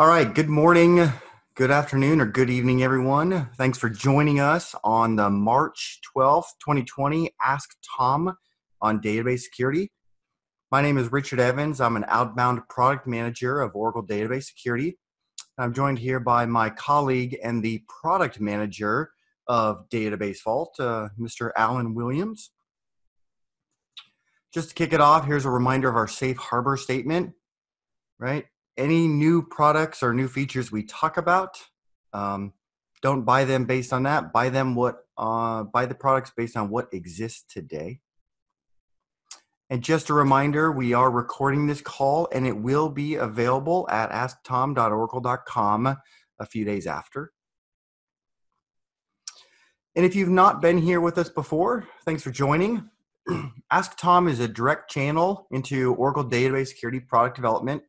All right. Good morning, good afternoon, or good evening, everyone. Thanks for joining us on the March 12th, 2020 Ask Tom on Database Security. My name is Richard Evans. I'm an outbound product manager of Oracle Database Security. I'm joined here by my colleague and the product manager of Database Vault, uh, Mr. Alan Williams. Just to kick it off, here's a reminder of our safe harbor statement, right? Any new products or new features we talk about, um, don't buy them based on that. Buy them what uh, buy the products based on what exists today. And just a reminder, we are recording this call and it will be available at asktom.oracle.com a few days after. And if you've not been here with us before, thanks for joining. Ask Tom is a direct channel into Oracle Database Security product development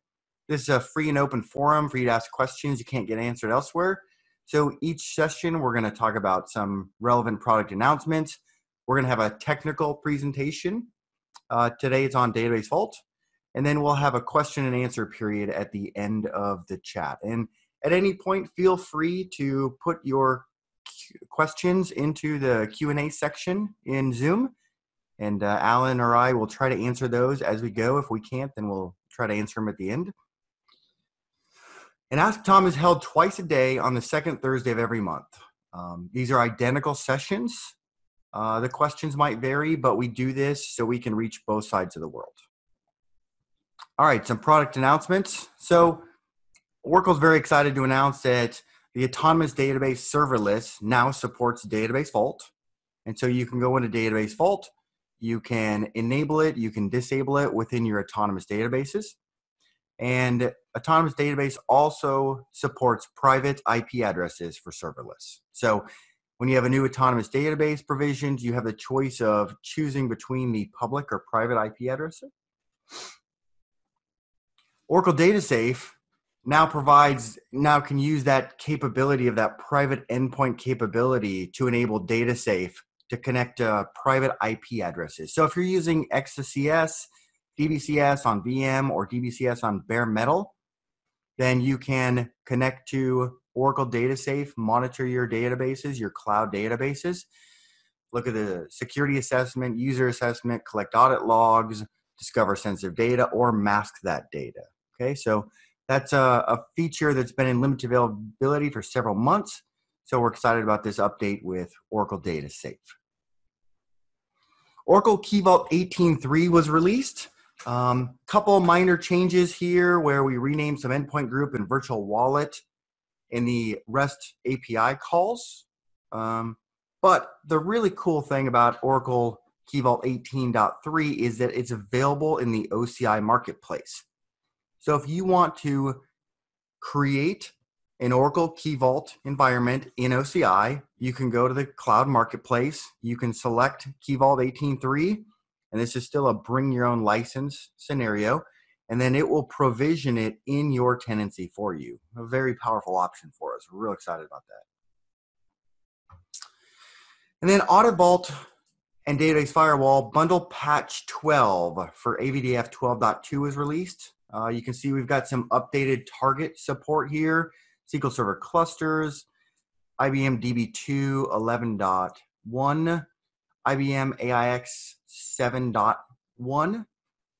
this is a free and open forum for you to ask questions you can't get answered elsewhere. So each session, we're going to talk about some relevant product announcements. We're going to have a technical presentation. Uh, today it's on Database Vault. And then we'll have a question and answer period at the end of the chat. And at any point, feel free to put your questions into the Q&A section in Zoom. And uh, Alan or I will try to answer those as we go. If we can't, then we'll try to answer them at the end. And Ask Tom is held twice a day on the second Thursday of every month. Um, these are identical sessions. Uh, the questions might vary, but we do this so we can reach both sides of the world. All right, some product announcements. So, Oracle's very excited to announce that the Autonomous Database Serverless now supports Database Vault. And so you can go into Database Vault, you can enable it, you can disable it within your autonomous databases. And Autonomous Database also supports private IP addresses for serverless. So when you have a new Autonomous Database provisions, you have the choice of choosing between the public or private IP addresses. Oracle DataSafe now provides now can use that capability of that private endpoint capability to enable DataSafe to connect to private IP addresses. So if you're using XCS DBCS on VM or DBCS on bare metal, then you can connect to Oracle Data Safe, monitor your databases, your cloud databases, look at the security assessment, user assessment, collect audit logs, discover sensitive data, or mask that data. Okay, so that's a, a feature that's been in limited availability for several months. So we're excited about this update with Oracle Data Safe. Oracle Key Vault 18.3 was released. Um, couple minor changes here where we renamed some endpoint group and virtual wallet in the REST API calls. Um, but the really cool thing about Oracle Key Vault 18.3 is that it's available in the OCI marketplace. So if you want to create an Oracle Key Vault environment in OCI, you can go to the cloud marketplace. You can select Key Vault 18.3 and this is still a bring your own license scenario, and then it will provision it in your tenancy for you. A very powerful option for us. We're real excited about that. And then Audit Vault and Database Firewall Bundle Patch 12 for AVDF 12.2 is released. Uh, you can see we've got some updated target support here, SQL Server clusters, IBM DB2 11.1, IBM AIX 7.1,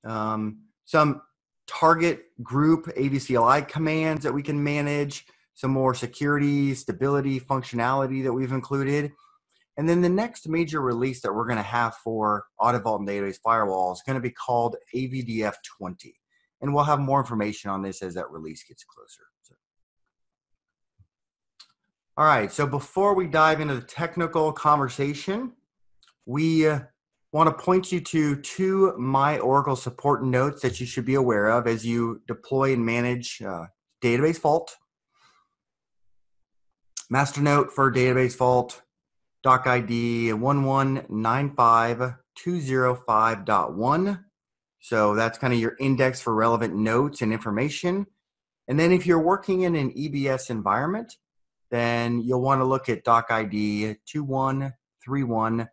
um, some target group AVCLI commands that we can manage, some more security, stability, functionality that we've included. And then the next major release that we're going to have for Audit Vault and Database Firewall is going to be called AVDF 20. And we'll have more information on this as that release gets closer. So. All right, so before we dive into the technical conversation, we uh, want to point you to two My Oracle support notes that you should be aware of as you deploy and manage uh, Database Vault, Master note for Database Vault, doc ID 1195205.1. So that's kind of your index for relevant notes and information. And then if you're working in an EBS environment, then you'll want to look at doc ID 2131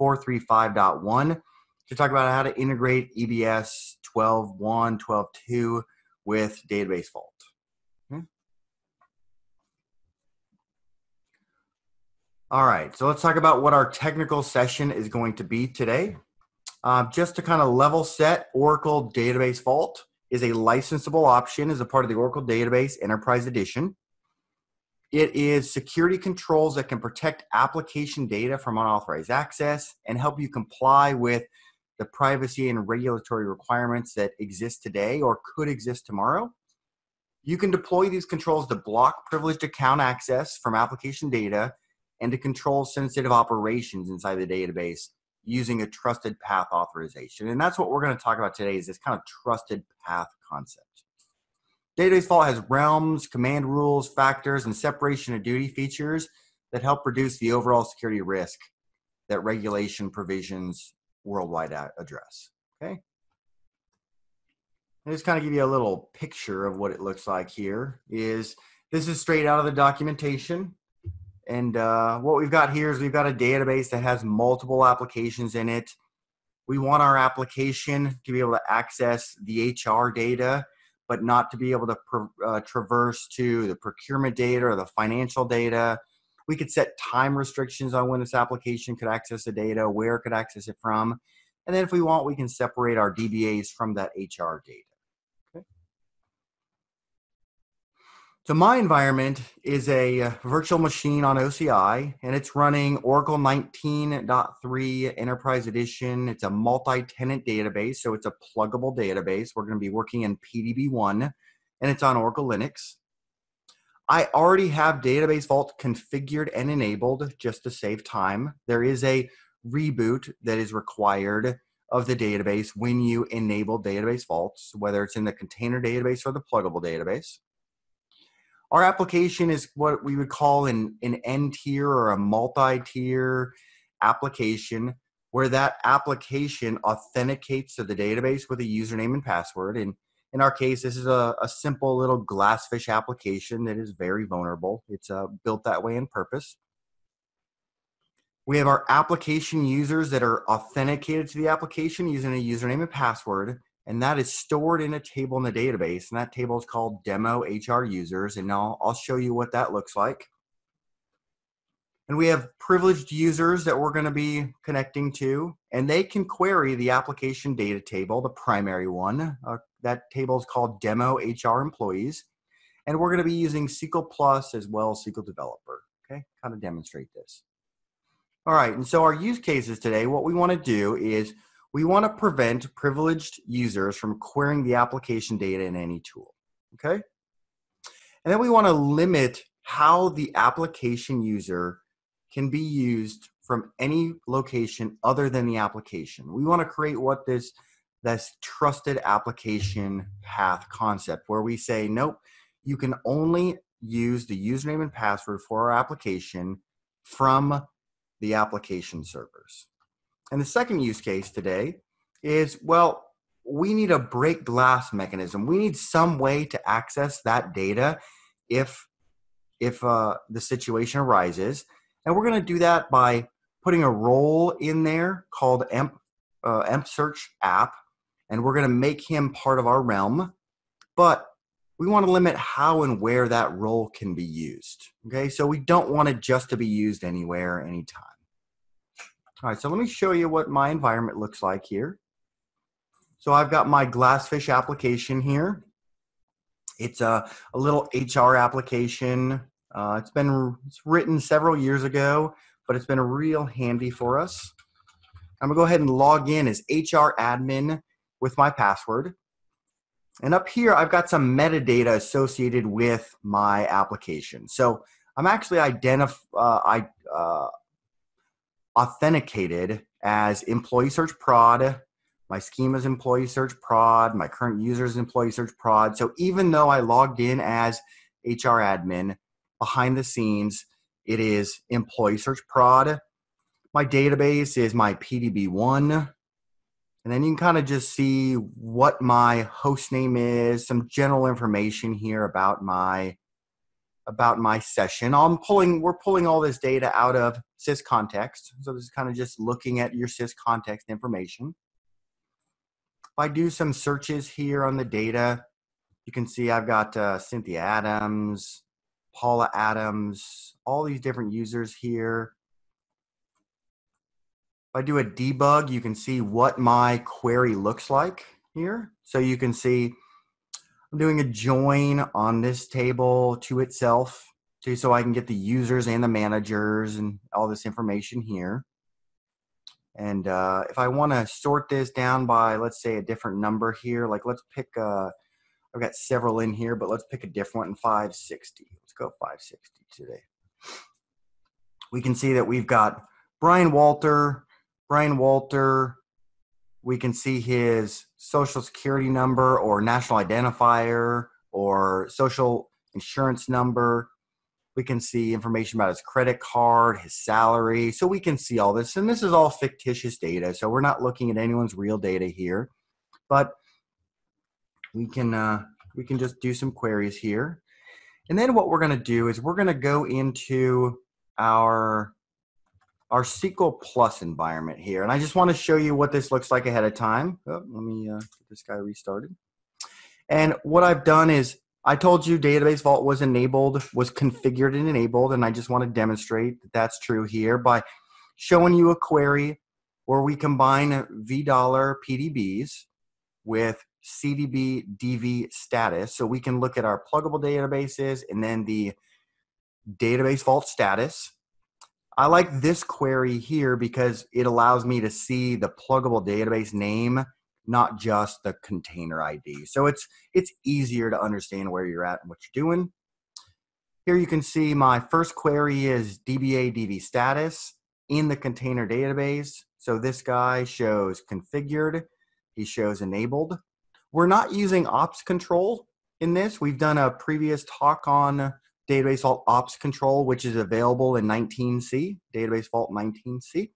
435.1 to talk about how to integrate EBS 12.1, 12.2 with database vault. Hmm. All right, so let's talk about what our technical session is going to be today. Uh, just to kind of level set, Oracle Database Vault is a licensable option as a part of the Oracle Database Enterprise Edition. It is security controls that can protect application data from unauthorized access and help you comply with the privacy and regulatory requirements that exist today or could exist tomorrow. You can deploy these controls to block privileged account access from application data and to control sensitive operations inside the database using a trusted path authorization. And that's what we're going to talk about today is this kind of trusted path concept. Database Vault has realms, command rules, factors, and separation of duty features that help reduce the overall security risk that regulation provisions worldwide address. Okay. And just kind of give you a little picture of what it looks like here is this is straight out of the documentation. And uh, what we've got here is we've got a database that has multiple applications in it. We want our application to be able to access the HR data, but not to be able to uh, traverse to the procurement data or the financial data. We could set time restrictions on when this application could access the data, where it could access it from. And then if we want, we can separate our DBAs from that HR data. So my environment is a uh, virtual machine on OCI, and it's running Oracle 19.3 Enterprise Edition. It's a multi-tenant database, so it's a pluggable database. We're going to be working in PDB1, and it's on Oracle Linux. I already have Database Vault configured and enabled just to save time. There is a reboot that is required of the database when you enable Database Vaults, whether it's in the container database or the pluggable database. Our application is what we would call an, an N tier or a multi tier application where that application authenticates to the database with a username and password. And in our case, this is a, a simple little glassfish application that is very vulnerable. It's uh, built that way in purpose. We have our application users that are authenticated to the application using a username and password and that is stored in a table in the database and that table is called demo hr users and now i'll show you what that looks like. And we have privileged users that we're going to be connecting to and they can query the application data table the primary one. Uh, that table is called demo hr employees and we're going to be using sql plus as well as sql developer okay? Kind of demonstrate this. All right and so our use cases today what we want to do is we want to prevent privileged users from querying the application data in any tool. Okay? And then we want to limit how the application user can be used from any location other than the application. We want to create what this this trusted application path concept where we say nope, you can only use the username and password for our application from the application servers. And the second use case today is well, we need a break glass mechanism. We need some way to access that data if if uh, the situation arises, and we're going to do that by putting a role in there called emp uh, emp search app, and we're going to make him part of our realm. But we want to limit how and where that role can be used. Okay, so we don't want it just to be used anywhere, anytime. All right, so let me show you what my environment looks like here. So I've got my Glassfish application here. It's a, a little HR application. Uh, it's been it's written several years ago, but it's been real handy for us. I'm gonna go ahead and log in as HR admin with my password. And up here, I've got some metadata associated with my application. So I'm actually identif- uh, I, uh, authenticated as employee search prod. My schema is employee search prod. My current user is employee search prod. So even though I logged in as HR admin, behind the scenes, it is employee search prod. My database is my PDB1. And then you can kind of just see what my host name is, some general information here about my about my session. I'm pulling, we're pulling all this data out of SYS context. So this is kind of just looking at your SYS context information. If I do some searches here on the data, you can see I've got uh, Cynthia Adams, Paula Adams, all these different users here. If I do a debug, you can see what my query looks like here. So you can see I'm doing a join on this table to itself so I can get the users and the managers and all this information here. And uh, if I want to sort this down by, let's say, a different number here, like let's pick, uh, I've got several in here, but let's pick a different one, 560. Let's go 560 today. We can see that we've got Brian Walter, Brian Walter, we can see his social security number or national identifier or social insurance number. We can see information about his credit card, his salary. So we can see all this. And this is all fictitious data. So we're not looking at anyone's real data here. But we can uh, we can just do some queries here. And then what we're going to do is we're going to go into our our SQL Plus environment here. And I just want to show you what this looks like ahead of time. Oh, let me uh, get this guy restarted. And what I've done is I told you Database Vault was enabled, was configured and enabled, and I just want to demonstrate that that's true here by showing you a query where we combine $V dollar PDBs with CDB DV status. So we can look at our pluggable databases and then the database vault status I like this query here because it allows me to see the pluggable database name, not just the container ID. So it's it's easier to understand where you're at and what you're doing. Here you can see my first query is DBA DV status in the container database. So this guy shows configured, he shows enabled. We're not using ops control in this. We've done a previous talk on Database Vault Ops Control, which is available in 19C, Database Vault 19C.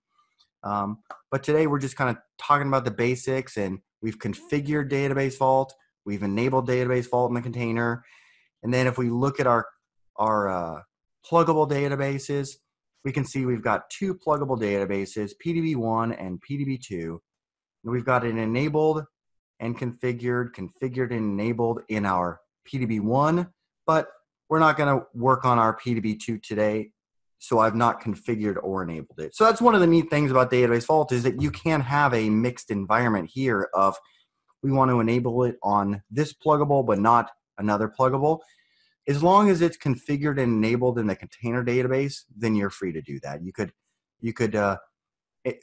Um, but today we're just kind of talking about the basics and we've configured Database Vault, we've enabled Database Vault in the container. And then if we look at our, our uh, pluggable databases, we can see we've got two pluggable databases, PDB1 and PDB2. And we've got it enabled and configured, configured and enabled in our PDB1, but we're not going to work on our PDB2 today, so I've not configured or enabled it. So that's one of the neat things about Database Vault is that you can have a mixed environment here of we want to enable it on this pluggable but not another pluggable. As long as it's configured and enabled in the container database, then you're free to do that. You could you could uh, eh,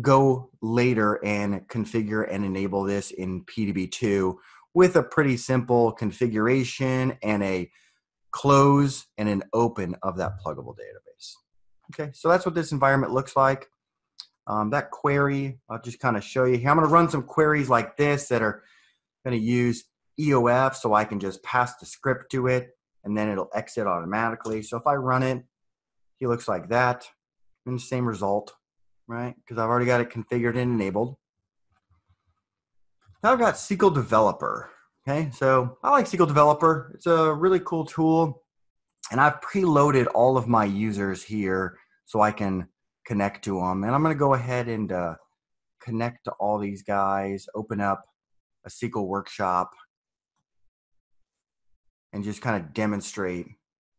go later and configure and enable this in PDB2 with a pretty simple configuration and a close and an open of that pluggable database. Okay, so that's what this environment looks like. Um, that query, I'll just kind of show you here. I'm going to run some queries like this that are going to use EOF so I can just pass the script to it and then it'll exit automatically. So if I run it, he looks like that and the same result, right? Because I've already got it configured and enabled. Now I've got SQL Developer. Okay, so I like SQL Developer. It's a really cool tool. And I've preloaded all of my users here so I can connect to them. And I'm going to go ahead and uh, connect to all these guys, open up a SQL workshop, and just kind of demonstrate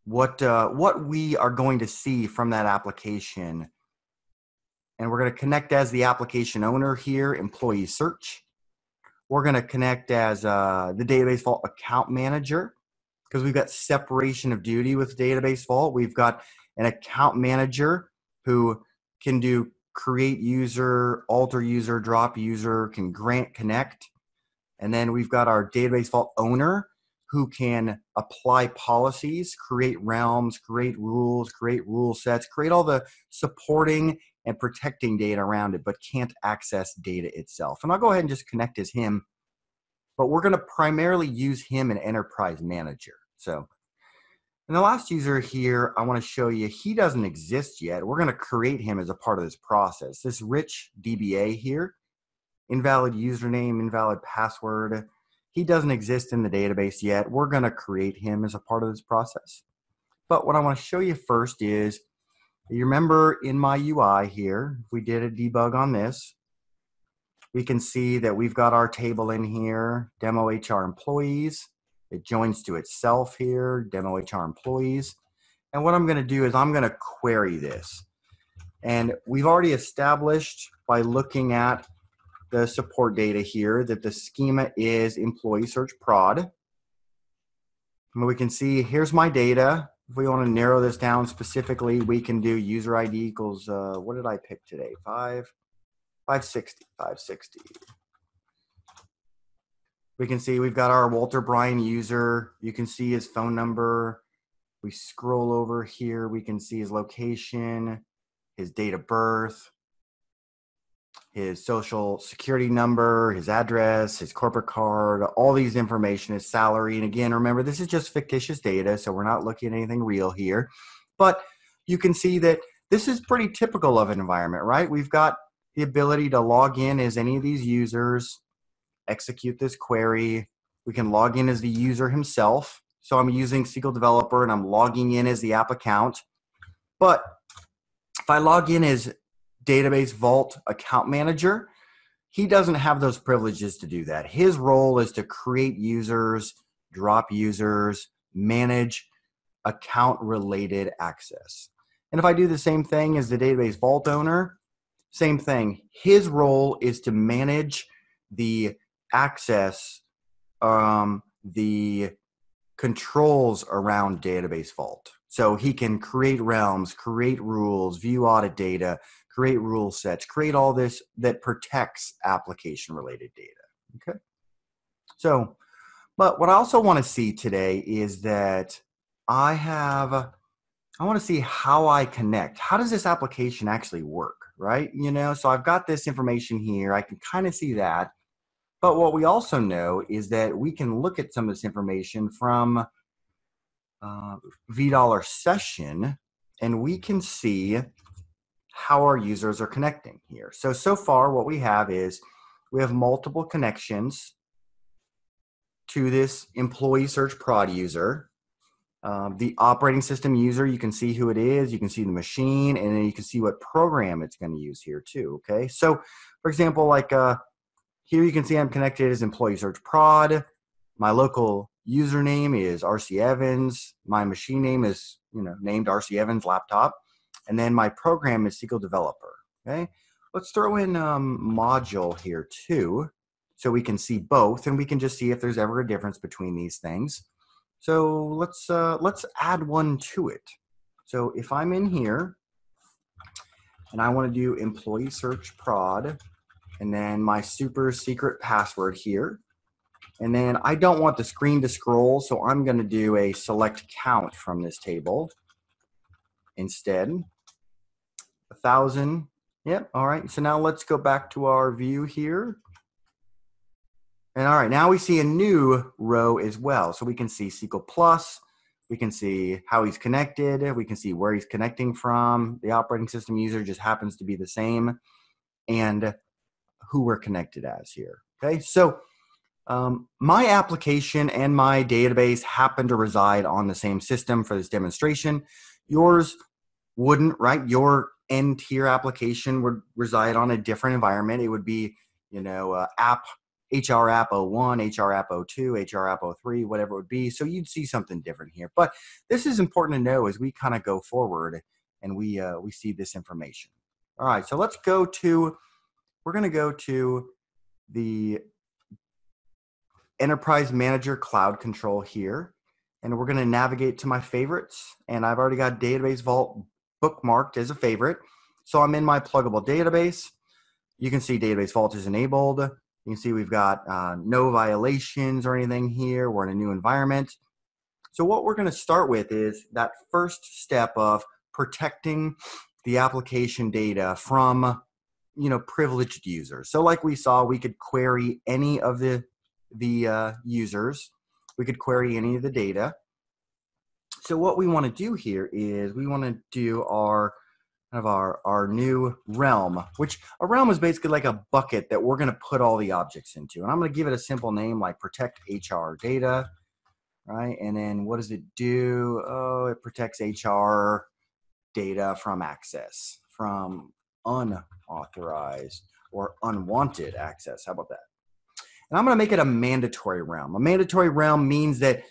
what uh, what we are going to see from that application. And we're going to connect as the application owner here, employee search. We're going to connect as uh, the Database Vault account manager because we've got separation of duty with Database Vault. We've got an account manager who can do create user, alter user, drop user, can grant connect. And then we've got our Database Vault owner who can apply policies, create realms, create rules, create rule sets, create all the supporting and protecting data around it, but can't access data itself. And I'll go ahead and just connect as him, but we're going to primarily use him in Enterprise Manager. So, and the last user here, I want to show you, he doesn't exist yet. We're going to create him as a part of this process. This rich DBA here, invalid username, invalid password, he doesn't exist in the database yet. We're going to create him as a part of this process. But what I want to show you first is you remember in my UI here, we did a debug on this, we can see that we've got our table in here, demo HR employees. It joins to itself here, demo HR employees. And what I'm going to do is I'm going to query this. And we've already established by looking at the support data here that the schema is employee search prod. And we can see here's my data. If we want to narrow this down specifically, we can do user ID equals, uh, what did I pick today? Five, 560, 560. We can see we've got our Walter Bryan user. You can see his phone number. We scroll over here, we can see his location, his date of birth, his social security number, his address, his corporate card, all these information, his salary. And again, remember, this is just fictitious data, so we're not looking at anything real here. But you can see that this is pretty typical of an environment, right? We've got the ability to log in as any of these users, execute this query. We can log in as the user himself. So I'm using SQL Developer and I'm logging in as the app account. But if I log in as database vault account manager, he doesn't have those privileges to do that. His role is to create users, drop users, manage account related access. And if I do the same thing as the database vault owner, same thing. His role is to manage the access, um, the controls around database vault. So he can create realms, create rules, view audit data, create rule sets, create all this that protects application related data. Okay. So, but what I also want to see today is that I have, I want to see how I connect. How does this application actually work? Right. You know, so I've got this information here. I can kind of see that. But what we also know is that we can look at some of this information from uh, dollar session and we can see how our users are connecting here. So, so far what we have is we have multiple connections to this employee search prod user. Um, the operating system user, you can see who it is, you can see the machine, and then you can see what program it's going to use here too. Okay, so for example, like uh, here you can see I'm connected as employee search prod. My local username is RC Evans. My machine name is you know named RC Evans laptop and then my program is SQL Developer. Okay, let's throw in um, module here too, so we can see both, and we can just see if there's ever a difference between these things. So let's uh, let's add one to it. So if I'm in here, and I want to do employee search prod, and then my super secret password here. And then I don't want the screen to scroll, so I'm going to do a select count from this table instead a thousand. Yep. All right. So now let's go back to our view here. And all right, now we see a new row as well. So we can see SQL Plus. We can see how he's connected. We can see where he's connecting from. The operating system user just happens to be the same. And who we're connected as here. Okay. So um, my application and my database happen to reside on the same system for this demonstration. Yours wouldn't, right? Your end tier application would reside on a different environment. It would be, you know, uh, app HR app 01, HR app 02, HR app 03, whatever it would be. So you'd see something different here. But this is important to know as we kind of go forward and we uh, we see this information. All right, so let's go to we're going to go to the Enterprise Manager Cloud Control here, and we're going to navigate to my favorites. And I've already got Database Vault bookmarked as a favorite. So I'm in my pluggable database. You can see database vault is enabled. You can see we've got uh, no violations or anything here. We're in a new environment. So what we're going to start with is that first step of protecting the application data from you know privileged users. So like we saw, we could query any of the the uh, users. We could query any of the data. So what we want to do here is we want to do our kind of our, our new realm, which a realm is basically like a bucket that we're going to put all the objects into. And I'm going to give it a simple name like protect HR data, right? And then what does it do? Oh, it protects HR data from access, from unauthorized or unwanted access. How about that? And I'm going to make it a mandatory realm. A mandatory realm means that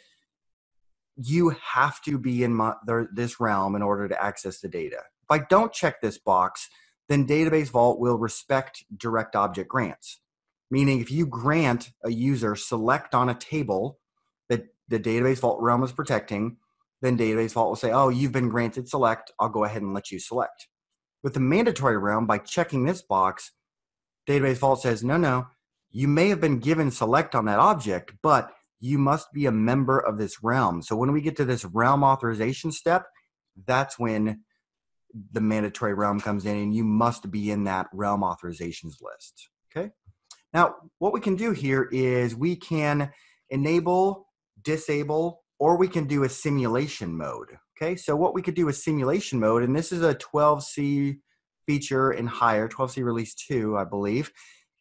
you have to be in my, this realm in order to access the data. If I don't check this box, then Database Vault will respect direct object grants. Meaning, if you grant a user select on a table that the Database Vault realm is protecting, then Database Vault will say, oh, you've been granted select. I'll go ahead and let you select. With the mandatory realm, by checking this box, Database Vault says, no, no, you may have been given select on that object, but you must be a member of this realm. So when we get to this realm authorization step, that's when the mandatory realm comes in and you must be in that realm authorizations list. Okay. Now, what we can do here is we can enable, disable, or we can do a simulation mode. Okay. So what we could do is simulation mode, and this is a 12C feature and higher, 12C release 2, I believe,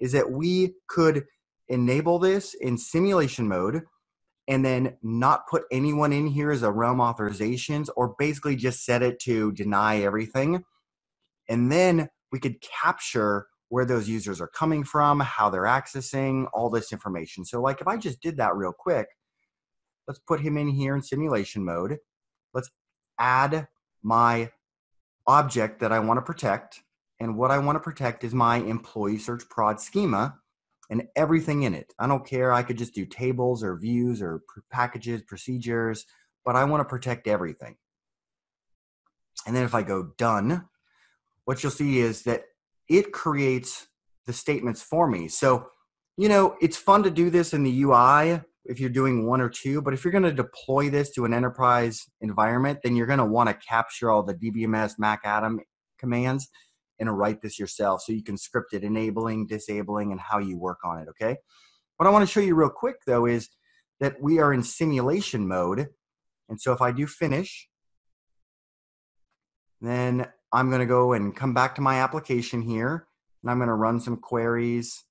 is that we could enable this in simulation mode and then not put anyone in here as a realm authorizations or basically just set it to deny everything. And then we could capture where those users are coming from, how they're accessing, all this information. So like if I just did that real quick, let's put him in here in simulation mode. Let's add my object that I want to protect. And what I want to protect is my employee search prod schema and everything in it. I don't care. I could just do tables or views or packages, procedures, but I want to protect everything. And then if I go done, what you'll see is that it creates the statements for me. So, you know, it's fun to do this in the UI if you're doing one or two, but if you're going to deploy this to an enterprise environment, then you're going to want to capture all the DBMS MACADM commands and write this yourself so you can script it enabling, disabling, and how you work on it, okay? What I want to show you real quick though is that we are in simulation mode. And so if I do finish, then I'm going to go and come back to my application here and I'm going to run some queries.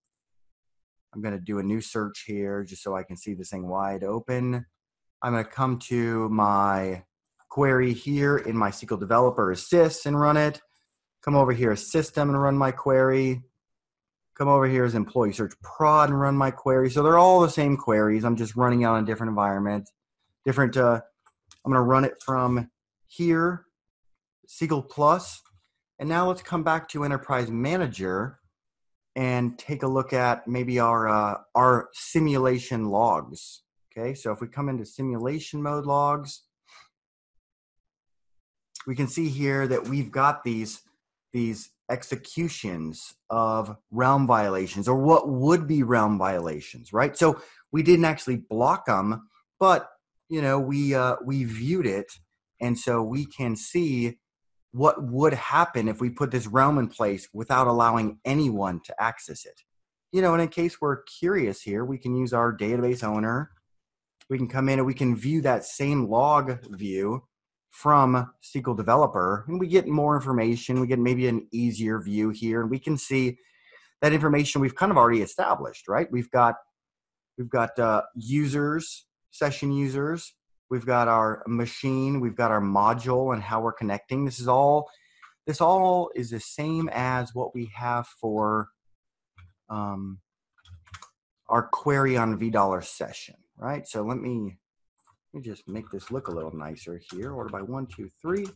I'm going to do a new search here just so I can see this thing wide open. I'm going to come to my query here in my SQL Developer Assist and run it come over here as system and run my query, come over here as employee search prod and run my query. So they're all the same queries. I'm just running out in a different environment, different, uh, I'm gonna run it from here, SQL Plus. And now let's come back to Enterprise Manager and take a look at maybe our, uh, our simulation logs. Okay, so if we come into simulation mode logs, we can see here that we've got these these executions of realm violations or what would be realm violations right? So we didn't actually block them but you know we uh, we viewed it and so we can see what would happen if we put this realm in place without allowing anyone to access it. You know and in case we're curious here we can use our database owner. We can come in and we can view that same log view from SQL Developer, and we get more information. We get maybe an easier view here, and we can see that information we've kind of already established, right? We've got we've got uh, users, session users. We've got our machine. We've got our module and how we're connecting. This is all. This all is the same as what we have for um, our query on vDollar session, right? So let me let me just make this look a little nicer here. Order by one, two, three.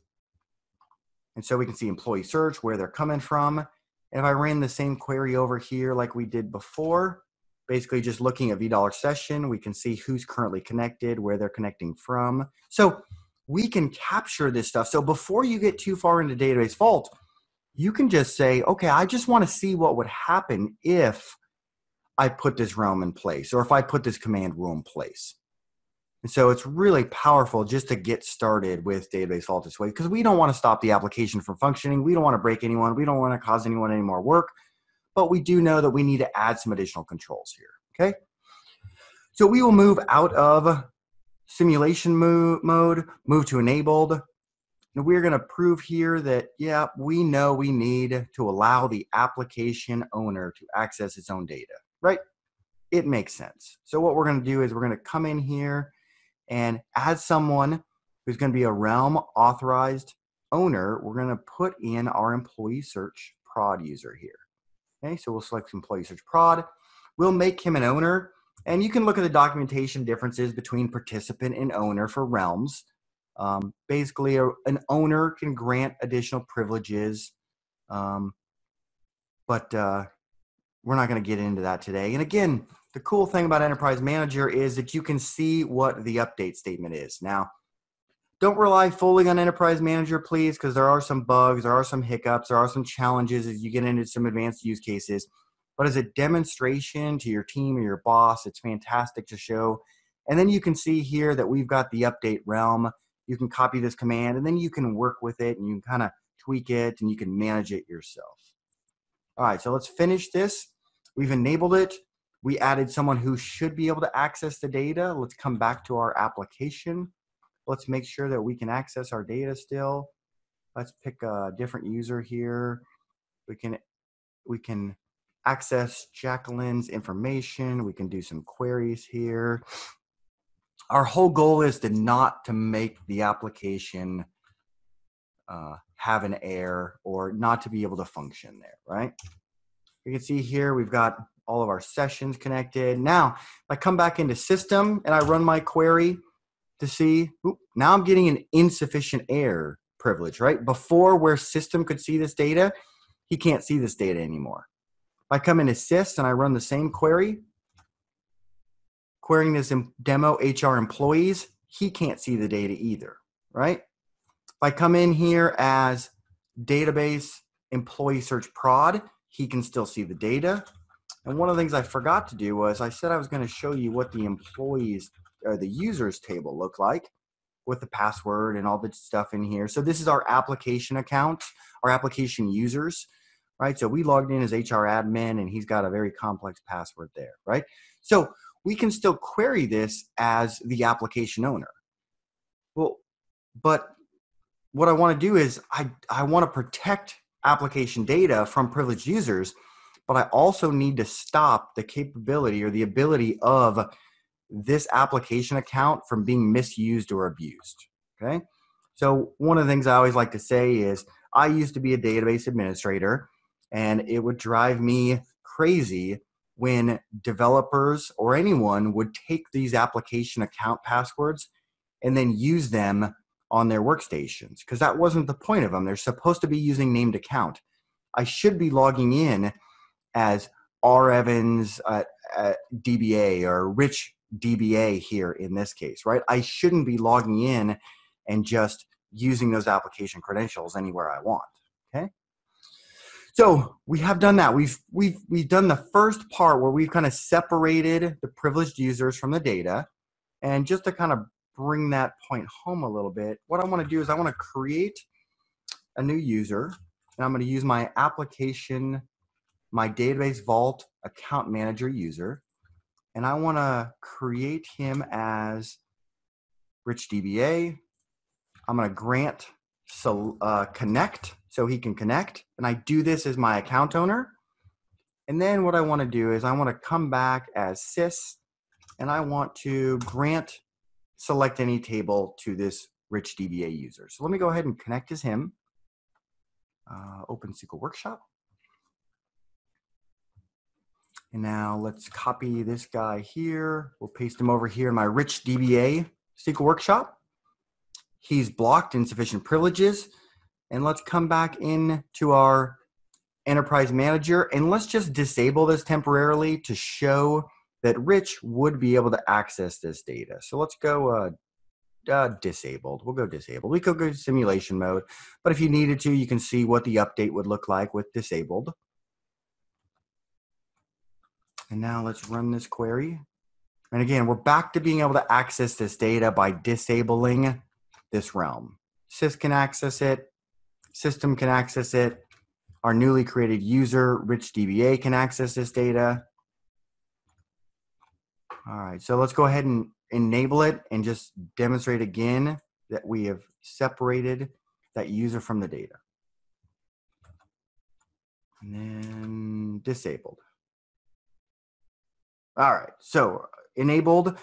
And so we can see employee search, where they're coming from. And if I ran the same query over here like we did before, basically just looking at vDollar session, we can see who's currently connected, where they're connecting from. So we can capture this stuff. So before you get too far into Database Vault, you can just say, okay, I just want to see what would happen if I put this realm in place or if I put this command rule in place. And so it's really powerful just to get started with database vault this way because we don't want to stop the application from functioning. We don't want to break anyone. We don't want to cause anyone any more work. But we do know that we need to add some additional controls here. Okay. So we will move out of simulation mo mode, move to enabled. And we're going to prove here that, yeah, we know we need to allow the application owner to access its own data, right? It makes sense. So what we're going to do is we're going to come in here and as someone who's going to be a Realm authorized owner, we're going to put in our employee search prod user here. Okay, so we'll select employee search prod. We'll make him an owner, and you can look at the documentation differences between participant and owner for realms. Um, basically, a, an owner can grant additional privileges, um, but uh, we're not going to get into that today. And again, the cool thing about Enterprise Manager is that you can see what the update statement is. Now, don't rely fully on Enterprise Manager, please, because there are some bugs, there are some hiccups, there are some challenges as you get into some advanced use cases. But as a demonstration to your team or your boss, it's fantastic to show. And then you can see here that we've got the update realm. You can copy this command and then you can work with it and you can kind of tweak it and you can manage it yourself. All right, so let's finish this. We've enabled it. We added someone who should be able to access the data. Let's come back to our application. Let's make sure that we can access our data still. Let's pick a different user here. We can we can access Jacqueline's information. We can do some queries here. Our whole goal is to not to make the application uh, have an error or not to be able to function there, right? You can see here we've got all of our sessions connected. Now, if I come back into system and I run my query to see, now I'm getting an insufficient error privilege, right? Before where system could see this data, he can't see this data anymore. If I come in assist and I run the same query, querying this demo HR employees, he can't see the data either, right? If I come in here as database employee search prod, he can still see the data. And one of the things I forgot to do was I said I was going to show you what the employees or the users table look like with the password and all the stuff in here. So this is our application account, our application users, right? So we logged in as HR admin and he's got a very complex password there, right? So we can still query this as the application owner. Well, but what I want to do is I, I want to protect application data from privileged users but I also need to stop the capability or the ability of this application account from being misused or abused. Okay. So, one of the things I always like to say is I used to be a database administrator, and it would drive me crazy when developers or anyone would take these application account passwords and then use them on their workstations because that wasn't the point of them. They're supposed to be using named account. I should be logging in as R. Evans uh, uh, DBA or Rich DBA here in this case, right? I shouldn't be logging in and just using those application credentials anywhere I want. Okay. So we have done that. We've we've we've done the first part where we've kind of separated the privileged users from the data. And just to kind of bring that point home a little bit, what I want to do is I want to create a new user and I'm going to use my application my database vault account manager user, and I want to create him as Rich DBA. I'm going to grant so uh, connect so he can connect, and I do this as my account owner. And then what I want to do is I want to come back as sys, and I want to grant select any table to this Rich DBA user. So let me go ahead and connect as him. Uh, Open SQL Workshop. And now let's copy this guy here. We'll paste him over here in my rich DBA SQL workshop. He's blocked insufficient privileges. And let's come back in to our enterprise manager and let's just disable this temporarily to show that Rich would be able to access this data. So let's go uh, uh, disabled. We'll go disabled. We could go simulation mode, but if you needed to, you can see what the update would look like with disabled. And now let's run this query. And again, we're back to being able to access this data by disabling this realm. Sys can access it, system can access it, our newly created user, Rich DBA, can access this data. All right, so let's go ahead and enable it and just demonstrate again that we have separated that user from the data. And then disabled. All right, so enabled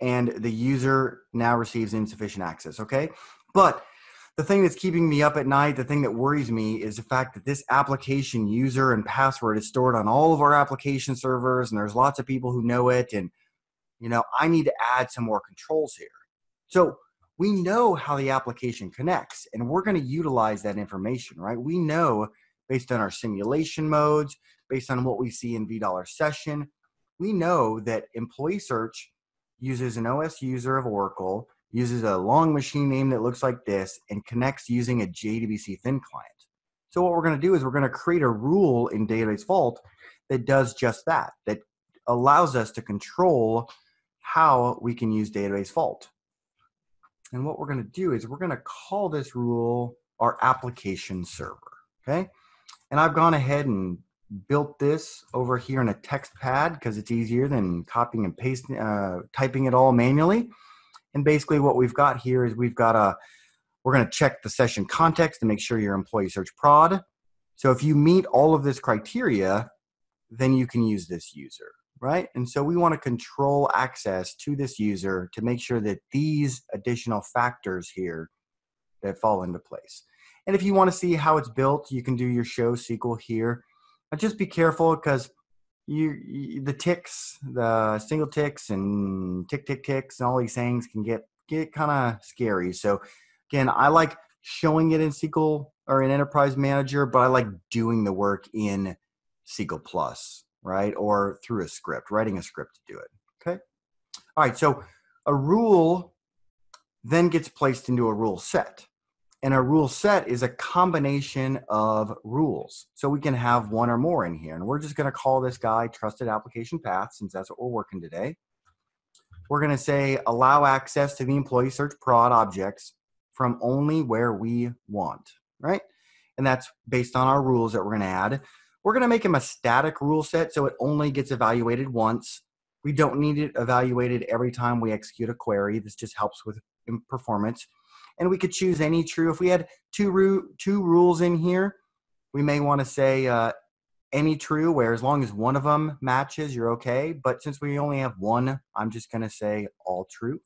and the user now receives insufficient access, okay? But the thing that's keeping me up at night, the thing that worries me is the fact that this application user and password is stored on all of our application servers and there's lots of people who know it and you know, I need to add some more controls here. So we know how the application connects and we're going to utilize that information, right? We know based on our simulation modes, based on what we see in vDollar session, we know that employee search uses an OS user of Oracle, uses a long machine name that looks like this, and connects using a JDBC thin client. So what we're going to do is we're going to create a rule in Database Vault that does just that, that allows us to control how we can use Database Vault. And what we're going to do is we're going to call this rule our application server, okay? And I've gone ahead and built this over here in a text pad because it's easier than copying and pasting, uh, typing it all manually. And basically what we've got here is we've got a, we're going to check the session context to make sure your employee search prod. So if you meet all of this criteria, then you can use this user, right? And so we want to control access to this user to make sure that these additional factors here that fall into place. And if you want to see how it's built, you can do your show SQL here. Just be careful because you, you, the ticks, the single ticks and tick tick ticks and all these things can get get kind of scary. So again, I like showing it in SQL or in Enterprise Manager, but I like doing the work in SQL Plus, right? Or through a script, writing a script to do it. Okay. All right. So a rule then gets placed into a rule set. And a rule set is a combination of rules. So we can have one or more in here. And we're just going to call this guy trusted application path since that's what we're working today. We're going to say allow access to the employee search prod objects from only where we want, right? And that's based on our rules that we're going to add. We're going to make him a static rule set so it only gets evaluated once. We don't need it evaluated every time we execute a query. This just helps with um, performance and we could choose any true. If we had two, ru- two rules in here, we may want to say uh, any true, where as long as one of them matches, you're okay. But since we only have one, I'm just going to say all true.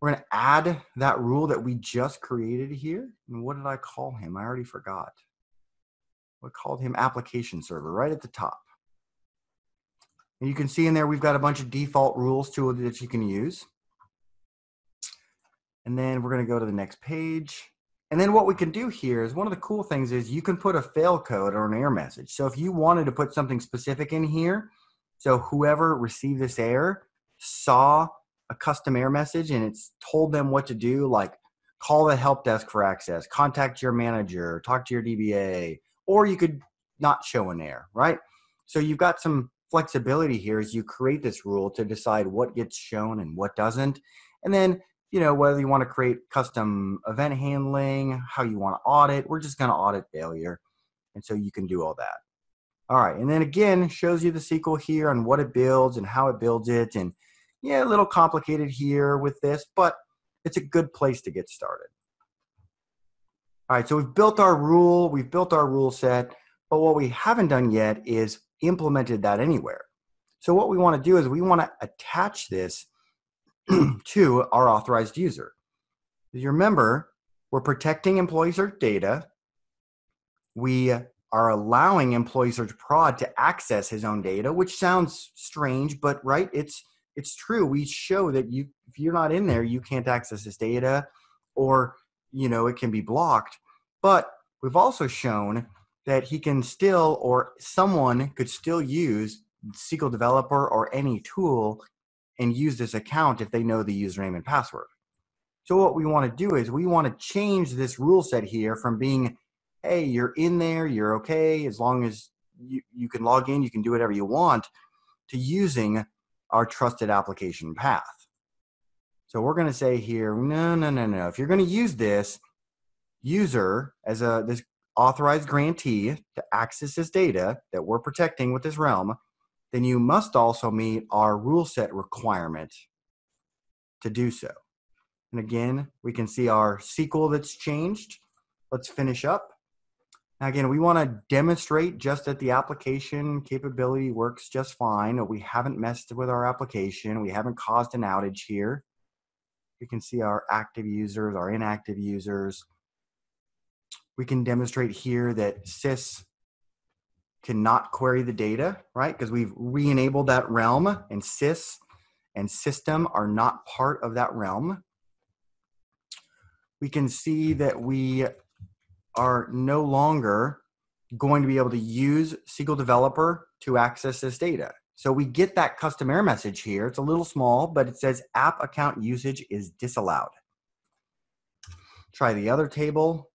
We're going to add that rule that we just created here. And what did I call him? I already forgot. We called him application server right at the top. And you can see in there we've got a bunch of default rules too that you can use. And then we're going to go to the next page. And then what we can do here is one of the cool things is you can put a fail code or an error message. So if you wanted to put something specific in here, so whoever received this error saw a custom error message and it's told them what to do, like call the help desk for access, contact your manager, talk to your DBA, or you could not show an error, right? So you've got some flexibility here as you create this rule to decide what gets shown and what doesn't. And then you know, whether you want to create custom event handling, how you want to audit, we're just going to audit failure. And so you can do all that. All right. And then again, shows you the SQL here and what it builds and how it builds it. And yeah, a little complicated here with this, but it's a good place to get started. All right. So we've built our rule, we've built our rule set, but what we haven't done yet is implemented that anywhere. So what we want to do is we want to attach this to our authorized user. You remember, we're protecting employee search data. We are allowing employee search prod to access his own data, which sounds strange, but right, it's it's true. We show that you if you're not in there, you can't access his data, or you know it can be blocked. But we've also shown that he can still, or someone could still use SQL Developer or any tool and use this account if they know the username and password. So what we want to do is we want to change this rule set here from being, hey, you're in there, you're okay, as long as you, you can log in, you can do whatever you want, to using our trusted application path. So we're going to say here, no, no, no, no. If you're going to use this user as a this authorized grantee to access this data that we're protecting with this realm, then you must also meet our rule set requirement to do so. And again, we can see our SQL that's changed. Let's finish up. Now again, we want to demonstrate just that the application capability works just fine. We haven't messed with our application. We haven't caused an outage here. We can see our active users, our inactive users. We can demonstrate here that sys cannot query the data, right? Because we've re-enabled that realm and sys and system are not part of that realm. we can see that we are no longer going to be able to use SQL Developer to access this data. So we get that custom error message here. It's a little small, but it says app account usage is disallowed. Try the other table,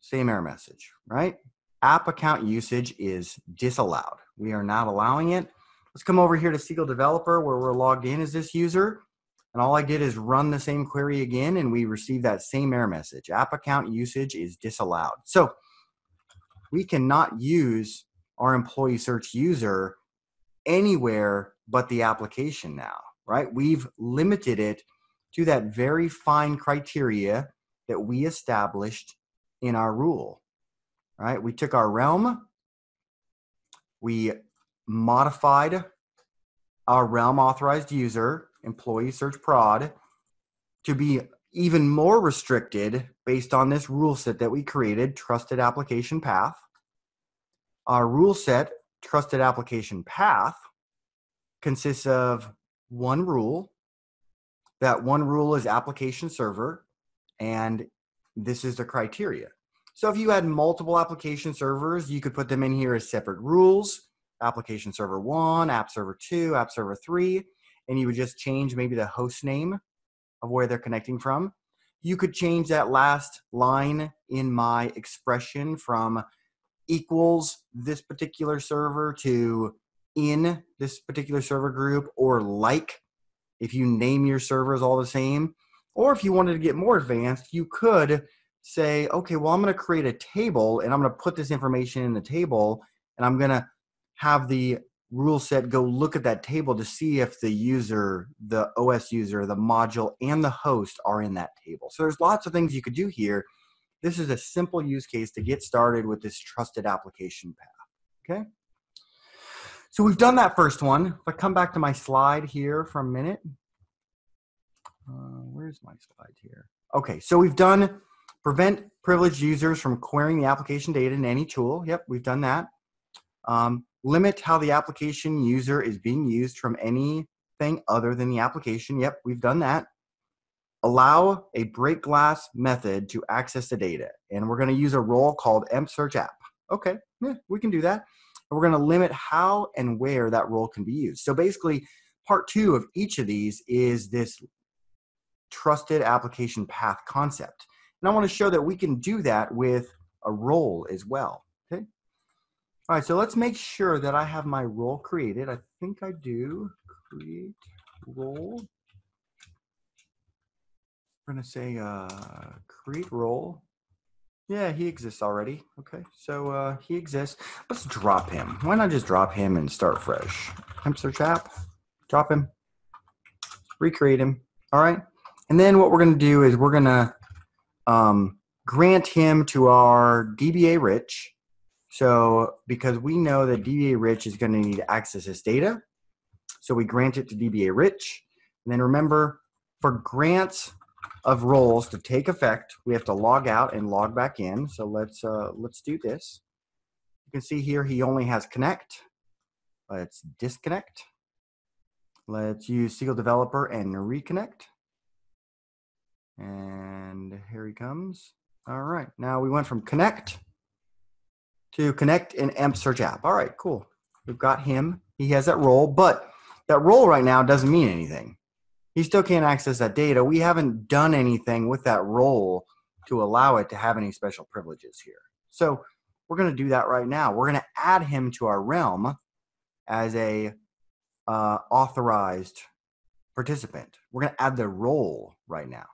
same error message, right? App account usage is disallowed. We are not allowing it. Let's come over here to SQL Developer where we're logged in as this user. And all I did is run the same query again and we receive that same error message. App account usage is disallowed. So we cannot use our employee search user anywhere but the application now, right? We've limited it to that very fine criteria that we established in our rule, right? We took our realm, we modified our realm authorized user, employee search prod, to be even more restricted based on this rule set that we created, trusted application path. Our rule set, trusted application path, consists of one rule. That one rule is application server, and this is the criteria. So if you had multiple application servers, you could put them in here as separate rules, application server one, app server two, app server three, and you would just change maybe the host name of where they're connecting from. You could change that last line in my expression from equals this particular server to in this particular server group or like if you name your servers all the same. Or if you wanted to get more advanced, you could say, okay, well, I'm going to create a table and I'm going to put this information in the table and I'm going to have the rule set go look at that table to see if the user, the OS user, the module, and the host are in that table. So there's lots of things you could do here. This is a simple use case to get started with this trusted application path. Okay. So we've done that first one. If I come back to my slide here for a minute, uh, where's my slide here? Okay, so we've done prevent privileged users from querying the application data in any tool. Yep, we've done that. Um, limit how the application user is being used from anything other than the application. Yep, we've done that. Allow a break glass method to access the data. And we're going to use a role called emp search app. Okay, yeah, we can do that we're going to limit how and where that role can be used. So basically, part two of each of these is this trusted application path concept. And I want to show that we can do that with a role as well. Okay. All right, so let's make sure that I have my role created. I think I do. Create role. We're going to say uh, create role. Yeah, he exists already. Okay, so uh, he exists. Let's drop him. Why not just drop him and start fresh? Emp search app, drop him, recreate him. All right, and then what we're gonna do is we're gonna um, grant him to our DBA rich. So because we know that DBA rich is gonna need to access this data, so we grant it to DBA rich. And then remember, for grants of roles to take effect, we have to log out and log back in. So let's uh, let's do this. You can see here he only has connect. Let's disconnect. Let's use SQL Developer and reconnect. And here he comes. All right, now we went from connect to connect in EMP search app. All right, cool. We've got him. He has that role, but that role right now doesn't mean anything he still can't access that data. We haven't done anything with that role to allow it to have any special privileges here. So we're going to do that right now. We're going to add him to our realm as a uh, authorized participant. We're going to add the role right now.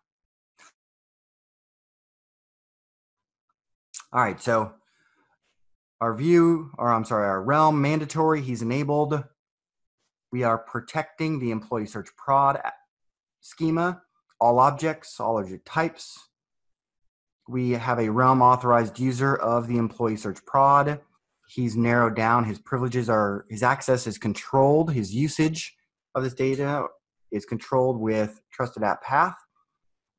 All right, so our view, or I'm sorry, our realm mandatory, he's enabled. We are protecting the employee search prod schema, all objects, all object types. We have a realm authorized user of the employee search prod. He's narrowed down. His privileges are, his access is controlled. His usage of this data is controlled with trusted app path.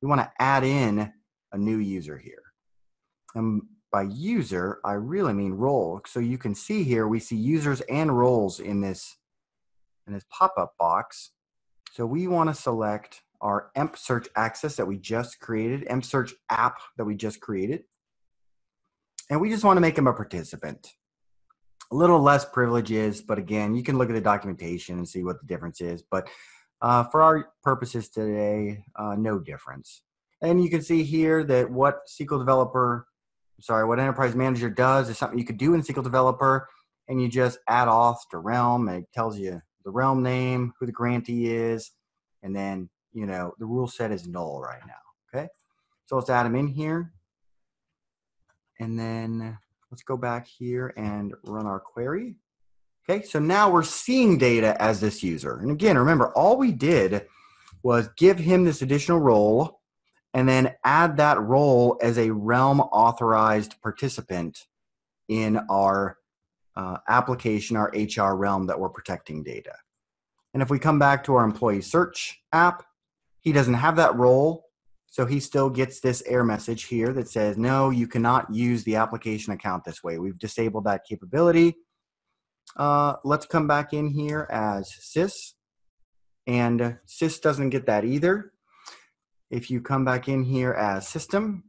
We want to add in a new user here. And by user, I really mean role. So you can see here, we see users and roles in this, in this pop-up box. So we want to select our EMP search access that we just created, EMP search app that we just created. And we just want to make him a participant. A little less privileges, but again, you can look at the documentation and see what the difference is. But uh, for our purposes today, uh, no difference. And you can see here that what SQL Developer, sorry, what Enterprise Manager does is something you could do in SQL Developer, and you just add auth to Realm, and it tells you the Realm name, who the grantee is, and then, you know, the rule set is null right now, okay? So let's add them in here. And then let's go back here and run our query. Okay, so now we're seeing data as this user. And again, remember, all we did was give him this additional role and then add that role as a Realm authorized participant in our uh, application, our HR realm that we're protecting data. And if we come back to our employee search app, he doesn't have that role. So he still gets this error message here that says, no, you cannot use the application account this way. We've disabled that capability. Uh, let's come back in here as sys. And sys doesn't get that either. If you come back in here as system,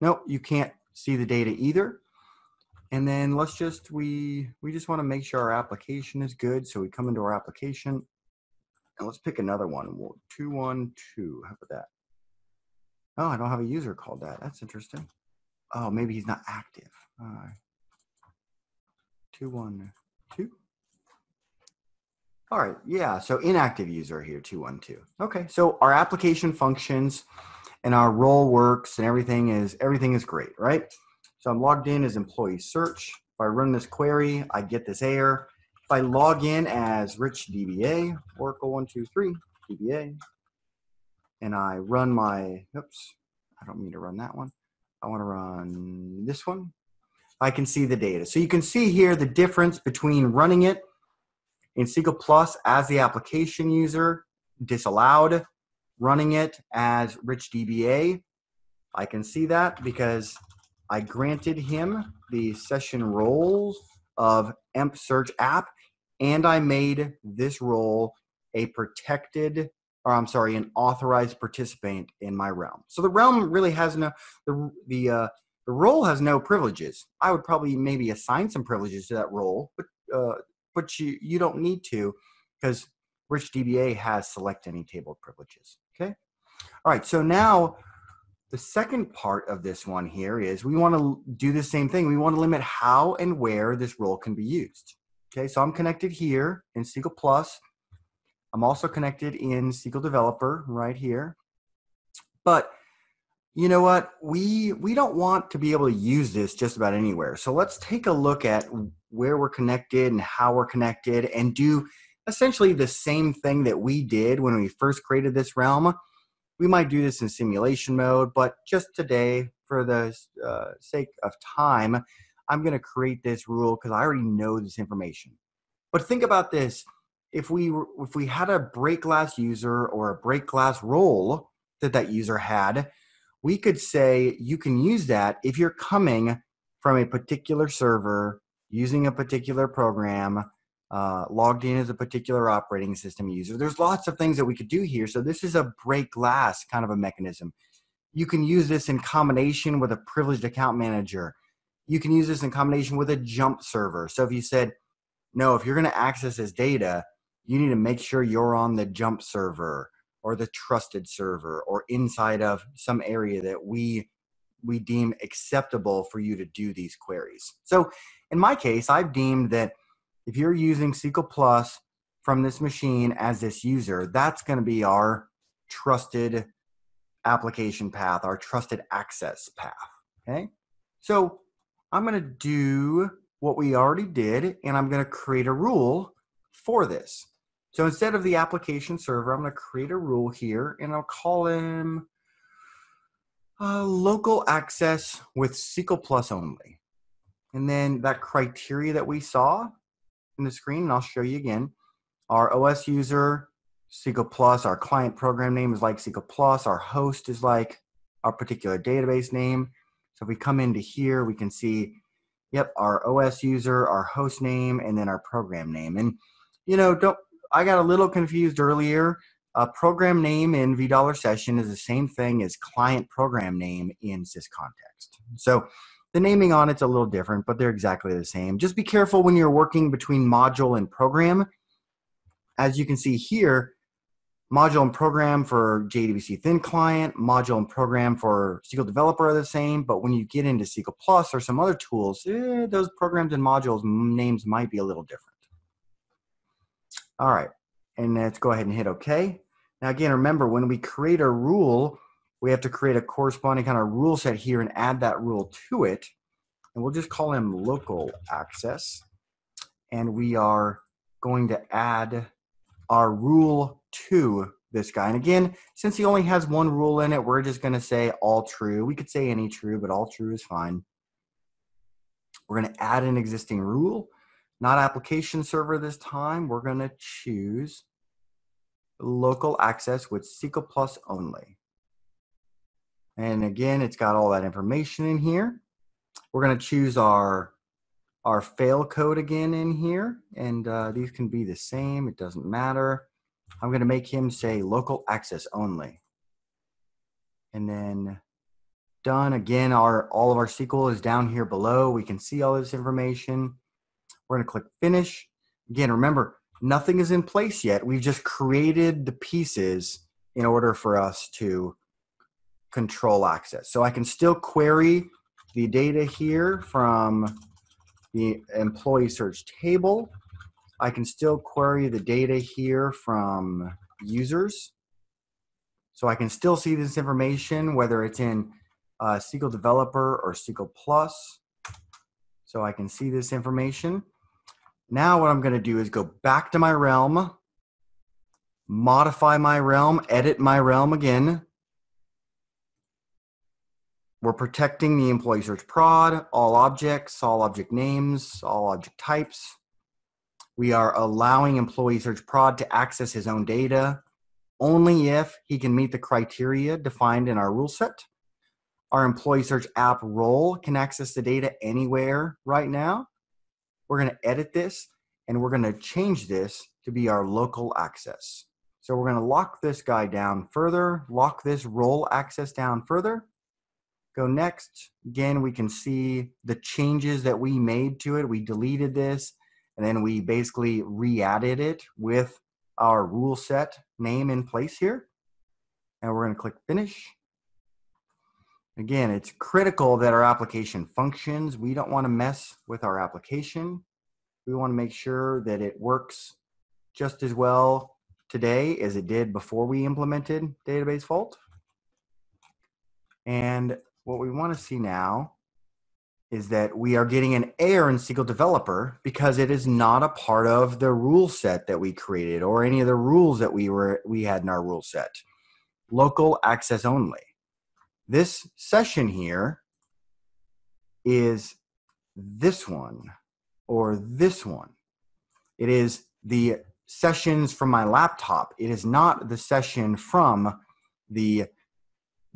nope, you can't see the data either. And then let's just, we, we just want to make sure our application is good. So we come into our application and let's pick another one. 212, how about that? Oh, I don't have a user called that. That's interesting. Oh, maybe he's not active. All right. 212. All right, yeah, so inactive user here, 212. Okay, so our application functions and our role works and everything is everything is great, right? So I'm logged in as employee search. If I run this query, I get this error. If I log in as Rich DBA, Oracle 123 DBA, and I run my, oops, I don't mean to run that one. I want to run this one. I can see the data. So you can see here the difference between running it in SQL Plus as the application user, disallowed, running it as Rich DBA. I can see that because I granted him the session roles of EMP Search app, and I made this role a protected, or I'm sorry, an authorized participant in my realm. So the realm really has no the the uh, the role has no privileges. I would probably maybe assign some privileges to that role, but uh, but you you don't need to because Rich DBA has select any table privileges. Okay. All right. So now the second part of this one here is we want to do the same thing. We want to limit how and where this role can be used. Okay. So I'm connected here in SQL Plus. I'm also connected in SQL Developer right here. But you know what we we don't want to be able to use this just about anywhere so let's take a look at where we're connected and how we're connected and do essentially the same thing that we did when we first created this realm. We might do this in simulation mode but just today for the uh, sake of time i'm going to create this rule because i already know this information. But think about this. If we if we had a break glass user or a break glass role that that user had we could say you can use that if you're coming from a particular server using a particular program uh, logged in as a particular operating system user. There's lots of things that we could do here. So this is a break glass kind of a mechanism. You can use this in combination with a privileged account manager. You can use this in combination with a jump server. So if you said no if you're going to access this data you need to make sure you're on the jump server or the trusted server or inside of some area that we we deem acceptable for you to do these queries. So in my case, I've deemed that if you're using SQL Plus from this machine as this user, that's going to be our trusted application path, our trusted access path. Okay. So I'm going to do what we already did, and I'm going to create a rule for this. So instead of the application server, I'm going to create a rule here and I'll call him uh, local access with SQL Plus only. And then that criteria that we saw in the screen, and I'll show you again, our OS user, SQL Plus, our client program name is like SQL Plus, our host is like our particular database name. So if we come into here, we can see, yep, our OS user, our host name, and then our program name. And you know, don't I got a little confused earlier a program name in vDollar session is the same thing as client program name in syscontext. So the naming on it's a little different, but they're exactly the same. Just be careful when you're working between module and program. As you can see here, module and program for JDBC Thin Client, module and program for SQL Developer are the same, but when you get into SQL Plus or some other tools, eh, those programs and modules names might be a little different. All right, and let's go ahead and hit OK. Now again, remember when we create a rule, we have to create a corresponding kind of rule set here and add that rule to it. And we'll just call him local access. And we are going to add our rule to this guy. And again, since he only has one rule in it, we're just going to say all true. We could say any true, but all true is fine. We're going to add an existing rule, not application server this time. We're going to choose local access with SQL Plus only. And again, it's got all that information in here. We're going to choose our our fail code again in here, and uh, these can be the same. It doesn't matter. I'm going to make him say local access only. And then done. Again, our all of our SQL is down here below. We can see all this information. We're going to click finish. Again, remember, nothing is in place yet. We've just created the pieces in order for us to control access. So I can still query the data here from the employee search table. I can still query the data here from users. So I can still see this information, whether it's in uh, SQL Developer or SQL Plus. So I can see this information. Now what I'm going to do is go back to my realm, modify my realm, edit my realm again. We're protecting the employee search prod, all objects, all object names, all object types. We are allowing employee search prod to access his own data only if he can meet the criteria defined in our rule set. Our employee search app role can access the data anywhere right now. We're going to edit this and we're going to change this to be our local access. So we're going to lock this guy down further, lock this role access down further. Go next. Again, we can see the changes that we made to it. We deleted this and then we basically re-added it with our rule set name in place here. And we're going to click finish. Again, it's critical that our application functions. We don't want to mess with our application. We want to make sure that it works just as well today as it did before we implemented Database Vault. And what we want to see now is that we are getting an error in SQL Developer because it is not a part of the rule set that we created or any of the rules that we were we had in our rule set. Local access only. This session here is this one or this one. It is the sessions from my laptop. It is not the session from the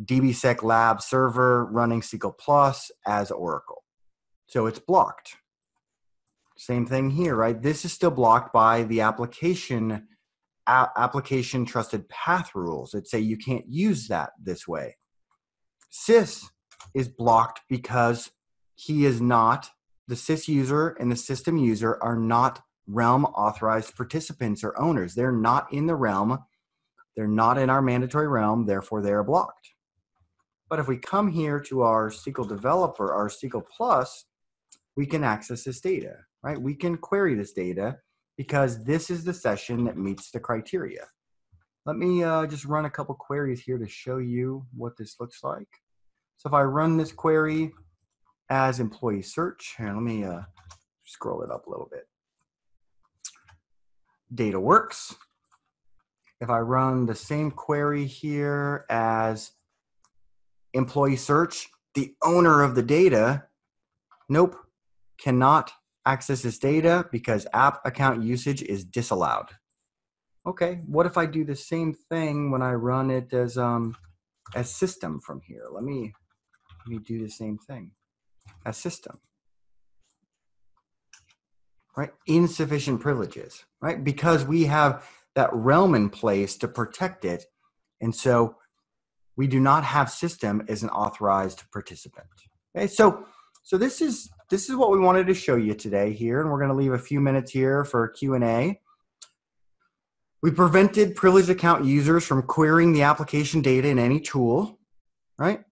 DBSec lab server running SQL Plus as Oracle. So it's blocked. Same thing here, right? This is still blocked by the application application trusted path rules that say you can't use that this way. Sys is blocked because he is not, the Sys user and the system user are not realm authorized participants or owners. They're not in the realm. They're not in our mandatory realm, therefore they are blocked. But if we come here to our SQL developer, our SQL Plus, we can access this data, right? We can query this data because this is the session that meets the criteria. Let me uh, just run a couple queries here to show you what this looks like. So if I run this query as employee search, here, let me uh, scroll it up a little bit. Data works. If I run the same query here as employee search, the owner of the data, nope, cannot access this data because app account usage is disallowed. Okay, what if I do the same thing when I run it as um as system from here? Let me let me do the same thing as system. Right? Insufficient privileges, right? Because we have that realm in place to protect it. And so we do not have system as an authorized participant. Okay, so so this is this is what we wanted to show you today here, and we're going to leave a few minutes here for Q and A. We prevented privileged account users from querying the application data in any tool, right?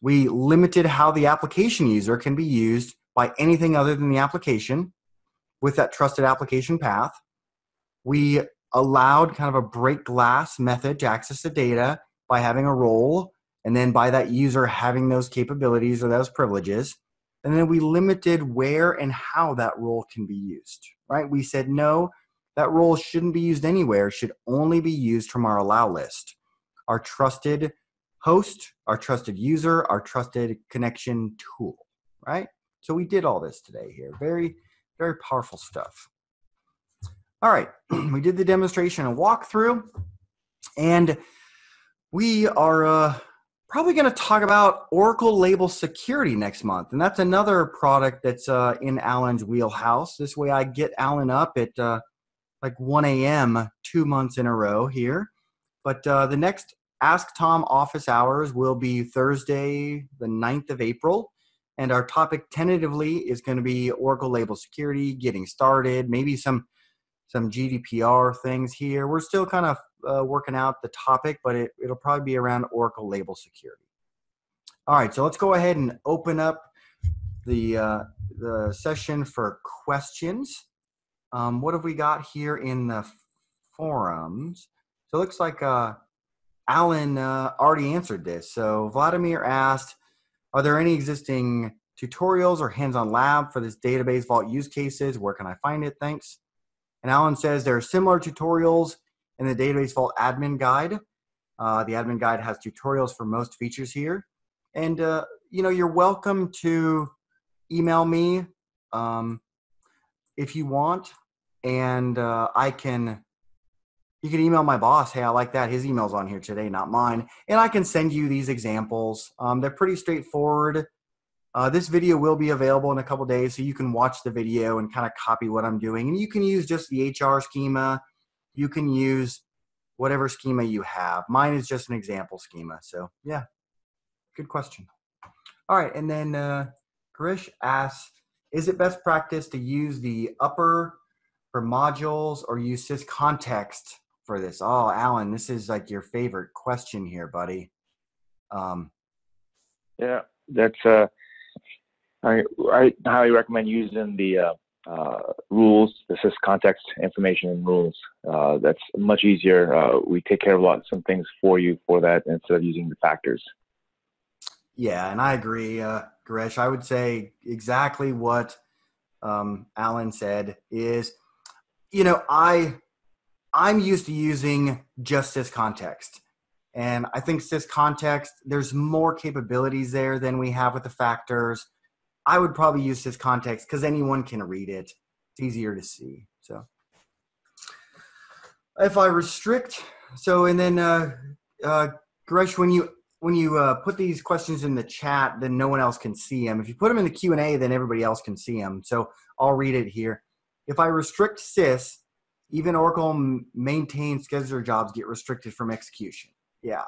We limited how the application user can be used by anything other than the application with that trusted application path. We allowed kind of a break glass method to access the data by having a role and then by that user having those capabilities or those privileges. And then we limited where and how that role can be used, right? We said, no, that role shouldn't be used anywhere, should only be used from our allow list. Our trusted host, our trusted user, our trusted connection tool, right? So we did all this today here. Very, very powerful stuff. All right, we did the demonstration and walkthrough, and we are uh, probably going to talk about Oracle Label Security next month, and that's another product that's uh, in Alan's wheelhouse. This way, I get Alan up at uh, like 1 a.m. two months in a row here. But uh, the next Ask Tom office hours will be Thursday, the 9th of April. And our topic tentatively is going to be Oracle Label Security, getting started, maybe some some GDPR things here. We're still kind of uh, working out the topic, but it, it'll probably be around Oracle Label Security. All right, so let's go ahead and open up the uh, the session for questions. Um, what have we got here in the forums? So it looks like uh, Alan uh, already answered this. So Vladimir asked, are there any existing tutorials or hands-on lab for this database vault use cases? Where can I find it? Thanks. And Alan says there are similar tutorials in the database vault admin guide. Uh, the admin guide has tutorials for most features here. And, uh, you know, you're welcome to email me um, if you want. And uh, I can you can email my boss hey i like that his email's on here today not mine and i can send you these examples. Um, they're pretty straightforward. Uh, this video will be available in a couple days so you can watch the video and kind of copy what i'm doing and you can use just the hr schema. You can use whatever schema you have. Mine is just an example schema so yeah. Good question. All right and then uh, Garish asks is it best practice to use the upper for modules or use syscontext for this. Oh, Alan, this is like your favorite question here, buddy. Um, yeah, that's uh, I I highly recommend using the uh, uh, rules. This is context, information, and rules. Uh, that's much easier. Uh, we take care of a lot of some things for you for that instead of using the factors. Yeah, and I agree, uh, Garish. I would say exactly what um, Alan said is, you know, I I'm used to using just syscontext. And I think syscontext, there's more capabilities there than we have with the factors. I would probably use syscontext because anyone can read it. It's easier to see. So if I restrict, so and then uh, uh, Gresh, when you when you uh, put these questions in the chat, then no one else can see them. If you put them in the Q and A, then everybody else can see them. So I'll read it here. If I restrict sys, even Oracle maintained scheduler jobs get restricted from execution. Yeah.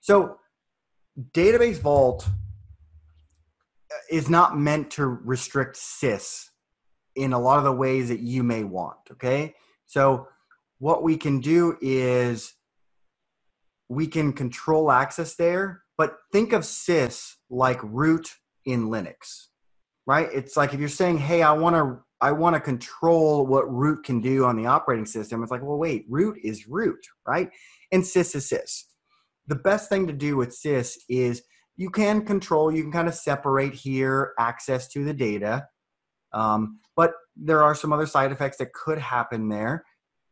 So database vault uh, is not meant to restrict sys in a lot of the ways that you may want. Okay. So what we can do is we can control access there, but think of sys like root in Linux, right? It's like if you're saying, hey, I want to I want to control what root can do on the operating system. It's like, well, wait, root is root, right? And sys is sys. The best thing to do with sys is you can control, you can kind of separate here access to the data. Um, but there are some other side effects that could happen there.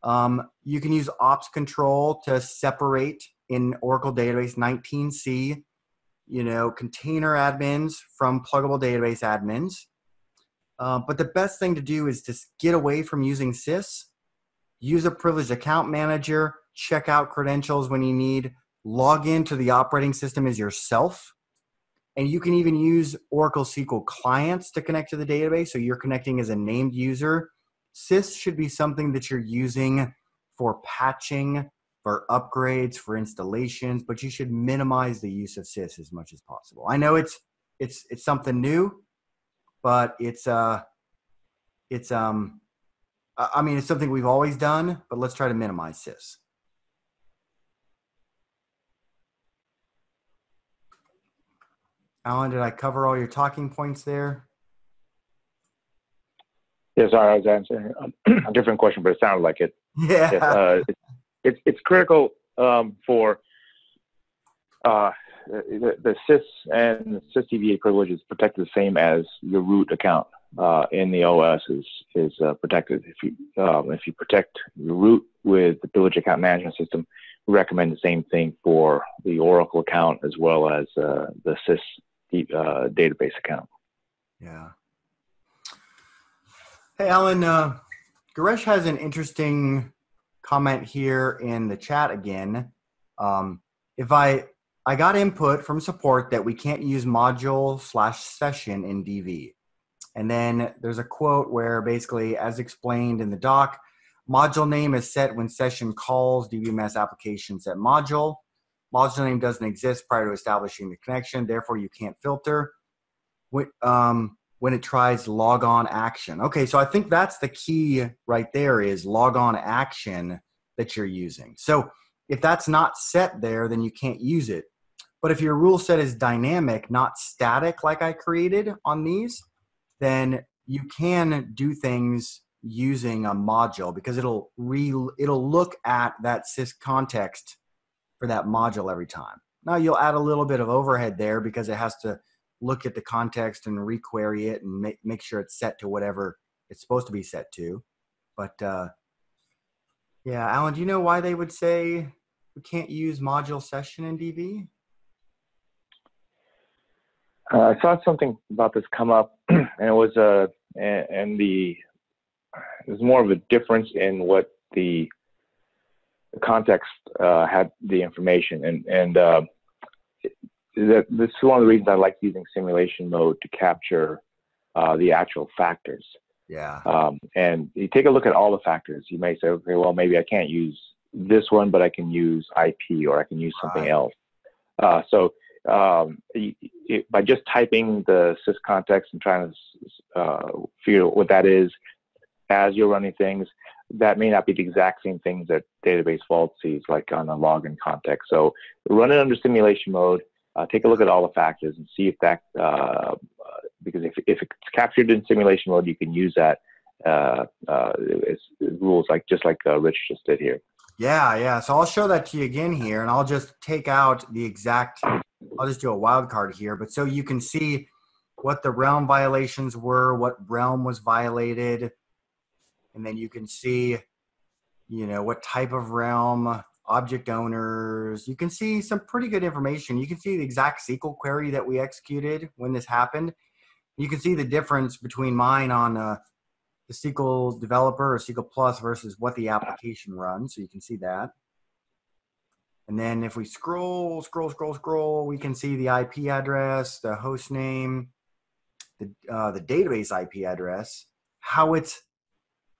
Um, you can use ops control to separate in Oracle Database 19c, you know, container admins from pluggable database admins. Uh, but the best thing to do is just get away from using sys, use a privileged account manager, check out credentials when you need, log into the operating system as yourself. And you can even use Oracle SQL clients to connect to the database. So you're connecting as a named user. Sys should be something that you're using for patching, for upgrades, for installations, but you should minimize the use of sys as much as possible. I know it's it's it's something new, but it's uh it's um I mean it's something we've always done, but let's try to minimize sys. Alan, did I cover all your talking points there? Yeah, sorry, I was answering a different question, but it sounded like it. Yeah. Yes, uh, it's, it's, it's critical um, for uh, the, the sys and sys DBA privilege is protected the same as your root account uh, in the OS is is uh, protected. If you um, if you protect your root with the privilege account management system, we recommend the same thing for the Oracle account as well as uh, the sys uh, database account. Yeah. Hey, Alan, uh, Garesh has an interesting comment here in the chat again. Um, if I I got input from support that we can't use module slash session in DV. And then there's a quote where basically, as explained in the doc, module name is set when session calls DBMS application set module. Module name doesn't exist prior to establishing the connection, therefore you can't filter. When, um, when it tries log on action. Okay, so I think that's the key right there is log on action that you're using. So if that's not set there, then you can't use it. But if your rule set is dynamic, not static like I created on these, then you can do things using a module because it'll re it'll look at that sys context for that module every time. Now you'll add a little bit of overhead there because it has to look at the context and requery it and make, make sure it's set to whatever it's supposed to be set to. But uh, yeah, Alan, do you know why they would say we can't use module session in DV? Uh, I saw something about this come up, and it was uh, and the it was more of a difference in what the the context uh, had the information, and and uh, that this is one of the reasons I like using simulation mode to capture uh, the actual factors. Yeah. Um, and you take a look at all the factors. You may say, okay, well, maybe I can't use this one, but I can use IP or I can use something right. else. Uh, so um, it, by just typing the sys context and trying to uh, figure out what that is as you're running things, that may not be the exact same things that database vault sees, like on a login context. So run it under simulation mode. Uh, take a look at all the factors and see if that, uh, because if, if it's captured in simulation mode, you can use that uh, uh rules like just like uh, Rich just did here. Yeah, yeah. So I'll show that to you again here, and I'll just take out the exact. I'll just do a wild card here, but so you can see what the realm violations were, what realm was violated, and then you can see, you know, what type of realm, object owners. You can see some pretty good information. You can see the exact SQL query that we executed when this happened. You can see the difference between mine on uh, the SQL developer or SQL Plus versus what the application runs. So you can see that. And then if we scroll, scroll, scroll, scroll, we can see the IP address, the host name, the, uh, the database IP address, how it's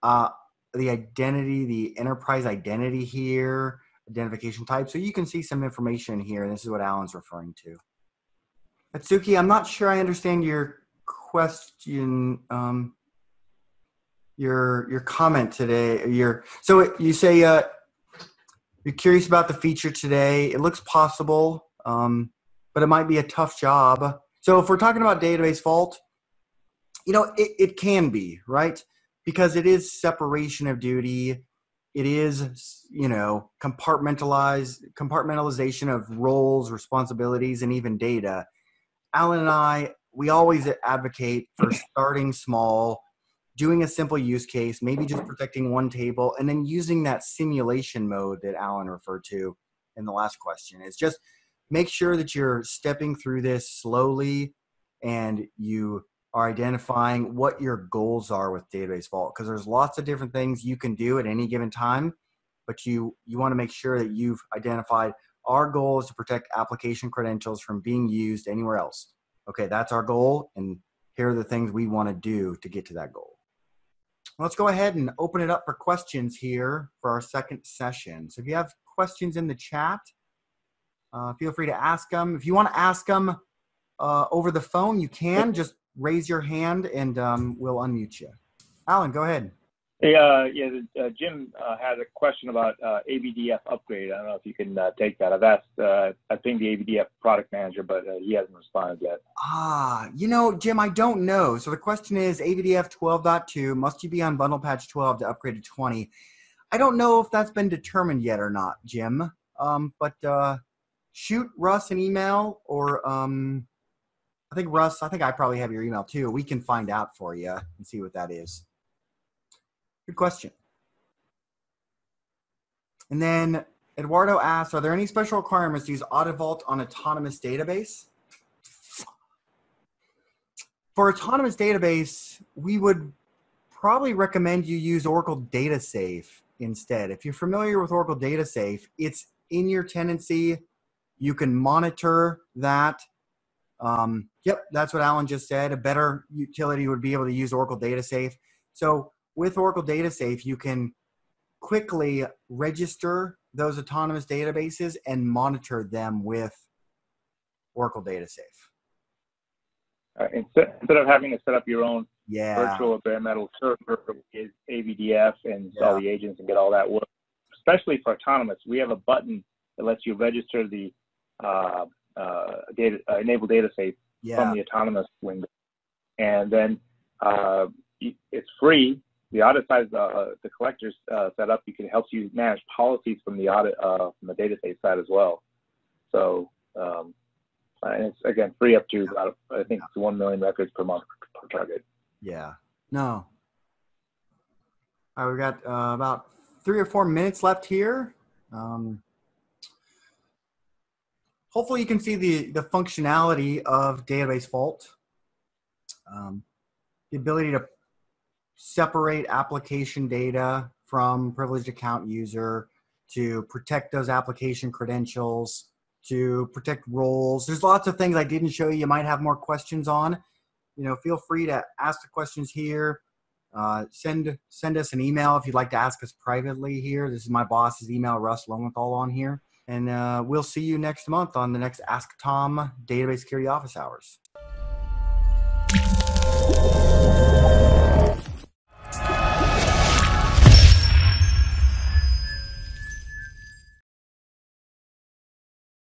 uh, the identity, the enterprise identity here, identification type. So you can see some information here. And this is what Alan's referring to. Atsuki, I'm not sure I understand your question. Um, your your comment today. Your so you say uh, you're curious about the feature today. It looks possible, um, but it might be a tough job. So if we're talking about database vault, you know it, it can be right because it is separation of duty it is you know compartmentalized compartmentalization of roles responsibilities and even data alan and i we always advocate for starting small doing a simple use case maybe just protecting one table and then using that simulation mode that alan referred to in the last question. Is just make sure that you're stepping through this slowly and you are identifying what your goals are with database vault because there's lots of different things you can do at any given time but you you want to make sure that you've identified our goal is to protect application credentials from being used anywhere else. Okay that's our goal and here are the things we want to do to get to that goal let's go ahead and open it up for questions here for our second session. So if you have questions in the chat, uh, feel free to ask them. If you want to ask them uh, over the phone, you can just raise your hand and um, we'll unmute you. Alan, go ahead. Uh, yeah, uh, Jim uh, had a question about uh, AVDF upgrade. I don't know if you can uh, take that. I've asked, I think the AVDF product manager, but he hasn't responded yet. Ah, you know, Jim, I don't know. So the question is AVDF 12.2, must you be on bundle patch 12 to upgrade to 20? I don't know if that's been determined yet or not, Jim. Um, but shoot Russ an email or um, I think Russ, I think I probably have your email too. We can find out for you and see what that is. Good question. And then Eduardo asks, are there any special requirements to use Audit Vault on autonomous database? For autonomous database, we would probably recommend you use Oracle Data Safe instead. If you're familiar with Oracle Data Safe, it's in your tenancy. You can monitor that. Um, yep, that's what Alan just said. A better utility would be able to use Oracle Data Safe. So with Oracle Data Safe, you can quickly register those autonomous databases and monitor them with Oracle Data Safe. Instead, instead of having to set up your own Yeah. virtual bare metal server is AVDF and Yeah. the agents and get all that work. Especially for autonomous, we have a button that lets you register the uh, uh, data uh, enable data safe Yeah. from the autonomous window, and then uh, it's free. The audit side, uh, the collectors uh, set up, you can help you manage policies from the audit uh, from the database side as well. So um, and it's again free up to about I think it's one million records per month per target. Yeah. No. All right, we got uh, about three or four minutes left here. Um, hopefully, you can see the the functionality of Database Vault. Um, the ability to separate application data from privileged account user, to protect those application credentials, to protect roles. There's lots of things I didn't show you. You might have more questions on you know, feel free to ask the questions here. Uh, send send us an email if you'd like to ask us privately here. This is my boss's email, Russ Lowenthal, on here. And uh, we'll see you next month on the next Ask Tom Database Security Office Hours.